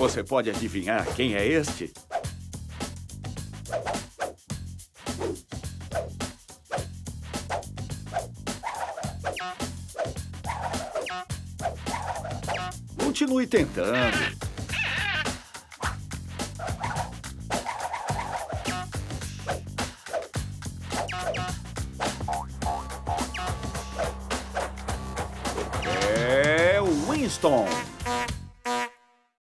Você pode adivinhar quem é este? Continue tentando. É o Winston.